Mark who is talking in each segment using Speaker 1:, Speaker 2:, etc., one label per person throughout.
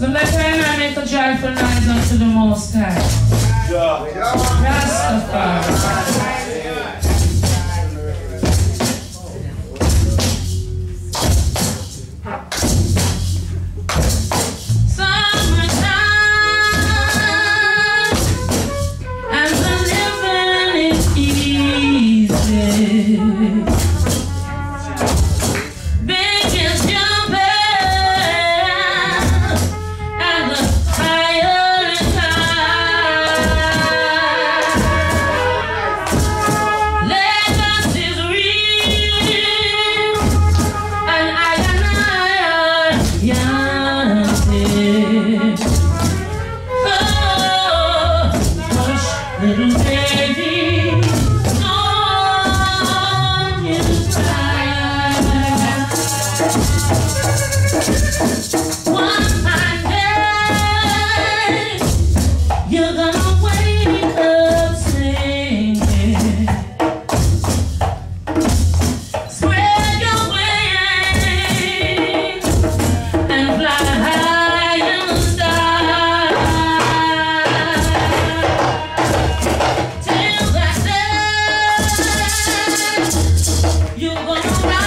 Speaker 1: So let I make a joyful noise unto the Most High. Rastafari. i want to know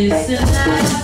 Speaker 1: It's alive.